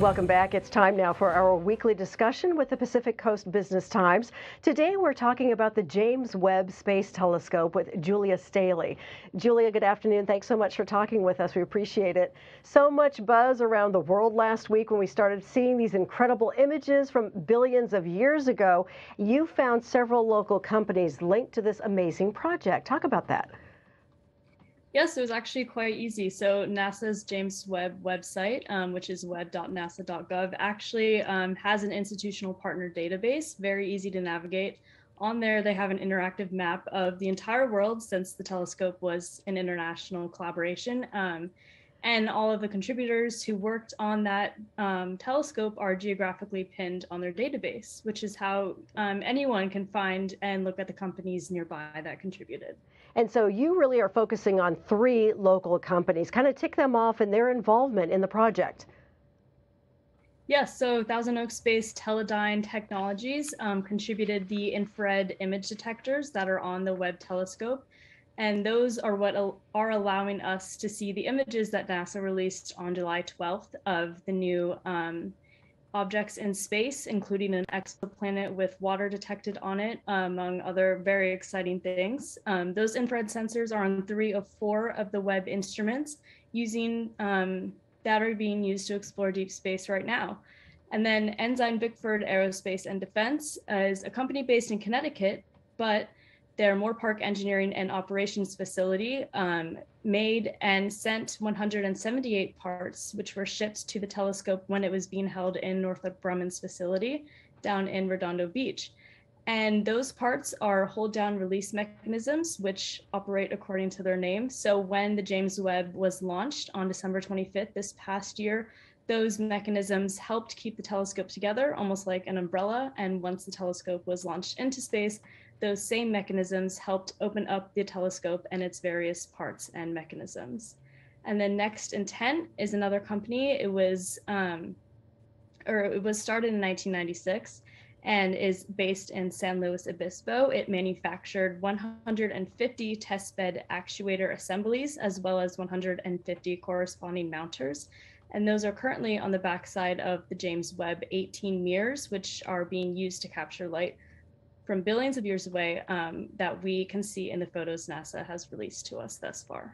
Welcome back. It's time now for our weekly discussion with the Pacific Coast Business Times. Today we're talking about the James Webb Space Telescope with Julia Staley. Julia, good afternoon. Thanks so much for talking with us. We appreciate it. So much buzz around the world last week when we started seeing these incredible images from billions of years ago. You found several local companies linked to this amazing project. Talk about that. Yes, it was actually quite easy. So NASA's James Webb website, um, which is webb.nasa.gov, actually um, has an institutional partner database, very easy to navigate. On there, they have an interactive map of the entire world since the telescope was an international collaboration. Um, and all of the contributors who worked on that um, telescope are geographically pinned on their database, which is how um, anyone can find and look at the companies nearby that contributed. And so you really are focusing on three local companies. Kind of tick them off and their involvement in the project. Yes, so Thousand Oaks based Teledyne Technologies um, contributed the infrared image detectors that are on the Webb telescope. And those are what are allowing us to see the images that NASA released on July 12th of the new um, objects in space, including an exoplanet with water detected on it, among other very exciting things. Um, those infrared sensors are on three of four of the Webb instruments using um, that are being used to explore deep space right now. And then Ensign Bickford Aerospace and Defense is a company based in Connecticut, but their Moorpark Engineering and Operations facility um, made and sent 178 parts, which were shipped to the telescope when it was being held in Northrop Grumman's facility down in Redondo Beach. And those parts are hold down release mechanisms, which operate according to their name. So when the James Webb was launched on December 25th this past year, those mechanisms helped keep the telescope together, almost like an umbrella. And once the telescope was launched into space, those same mechanisms helped open up the telescope and its various parts and mechanisms. And then Next Intent is another company. It was, um, or it was started in 1996 and is based in San Luis Obispo. It manufactured 150 testbed actuator assemblies as well as 150 corresponding mounters. And those are currently on the backside of the James Webb 18 mirrors, which are being used to capture light from billions of years away um, that we can see in the photos NASA has released to us thus far.